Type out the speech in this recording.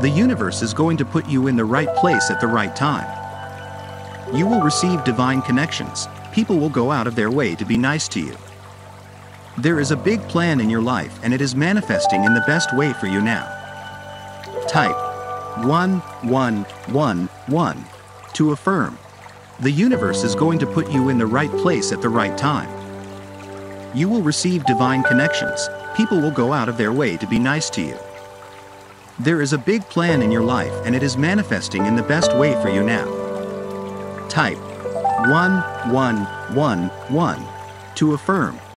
The universe is going to put you in the right place at the right time. You will receive divine connections. People will go out of their way to be nice to you. There is a big plan in your life and it is manifesting in the best way for you now. Type 1111 to affirm. The universe is going to put you in the right place at the right time. You will receive divine connections. People will go out of their way to be nice to you. There is a big plan in your life and it is manifesting in the best way for you now. Type 1111 to affirm.